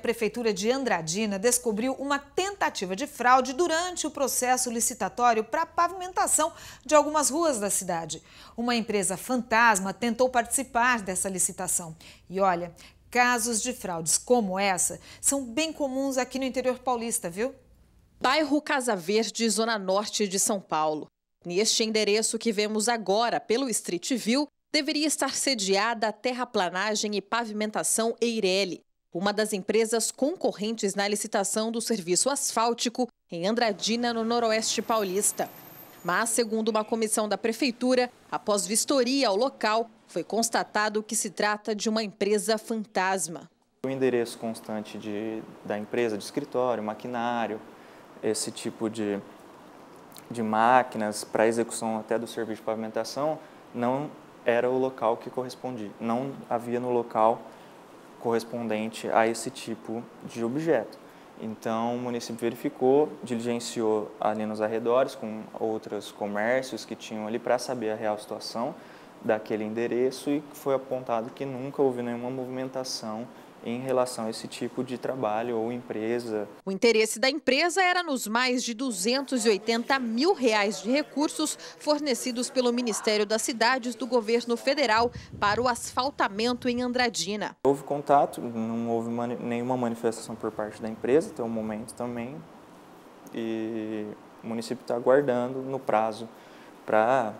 A Prefeitura de Andradina descobriu uma tentativa de fraude durante o processo licitatório para a pavimentação de algumas ruas da cidade. Uma empresa fantasma tentou participar dessa licitação. E olha, casos de fraudes como essa são bem comuns aqui no interior paulista, viu? Bairro Casa Verde, zona norte de São Paulo. Neste endereço que vemos agora pelo Street View, deveria estar sediada a terraplanagem e pavimentação Eireli uma das empresas concorrentes na licitação do serviço asfáltico em Andradina, no Noroeste Paulista. Mas, segundo uma comissão da Prefeitura, após vistoria ao local, foi constatado que se trata de uma empresa fantasma. O endereço constante de, da empresa, de escritório, maquinário, esse tipo de, de máquinas para execução até do serviço de pavimentação, não era o local que correspondia. Não havia no local correspondente a esse tipo de objeto. Então, o município verificou, diligenciou ali nos arredores com outros comércios que tinham ali para saber a real situação daquele endereço e foi apontado que nunca houve nenhuma movimentação em relação a esse tipo de trabalho ou empresa. O interesse da empresa era nos mais de 280 mil reais de recursos fornecidos pelo Ministério das Cidades do governo federal para o asfaltamento em Andradina. Houve contato, não houve nenhuma manifestação por parte da empresa até o momento também e o município está aguardando no prazo para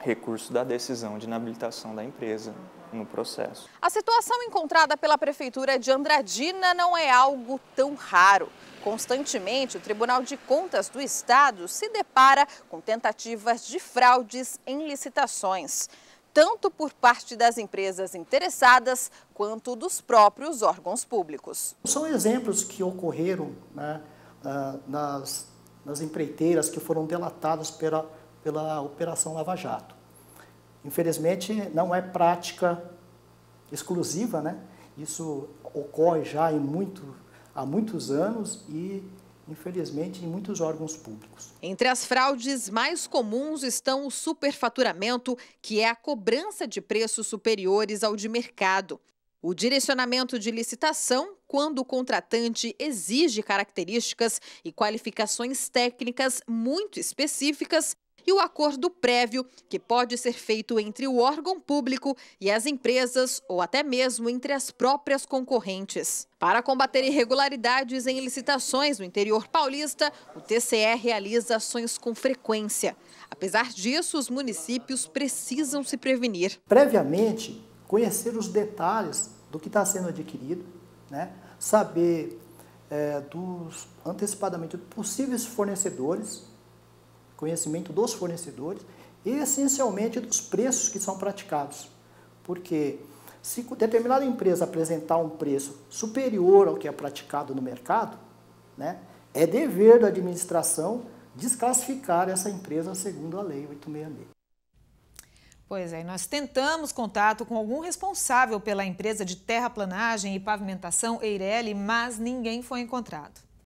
recurso da decisão de inabilitação da empresa no processo. A situação encontrada pela Prefeitura de Andradina não é algo tão raro. Constantemente, o Tribunal de Contas do Estado se depara com tentativas de fraudes em licitações, tanto por parte das empresas interessadas quanto dos próprios órgãos públicos. São exemplos que ocorreram né, ah, nas, nas empreiteiras que foram delatadas pela, pela Operação Lava Jato. Infelizmente, não é prática exclusiva, né? Isso ocorre já em muito, há muitos anos e, infelizmente, em muitos órgãos públicos. Entre as fraudes mais comuns estão o superfaturamento, que é a cobrança de preços superiores ao de mercado. O direcionamento de licitação, quando o contratante exige características e qualificações técnicas muito específicas e o acordo prévio, que pode ser feito entre o órgão público e as empresas ou até mesmo entre as próprias concorrentes. Para combater irregularidades em licitações no interior paulista, o TCE realiza ações com frequência. Apesar disso, os municípios precisam se prevenir. Previamente, conhecer os detalhes do que está sendo adquirido, né? saber é, dos antecipadamente possíveis fornecedores conhecimento dos fornecedores e essencialmente dos preços que são praticados. Porque se determinada empresa apresentar um preço superior ao que é praticado no mercado, né, é dever da administração desclassificar essa empresa segundo a Lei 866. Pois é, nós tentamos contato com algum responsável pela empresa de terraplanagem e pavimentação Eireli, mas ninguém foi encontrado.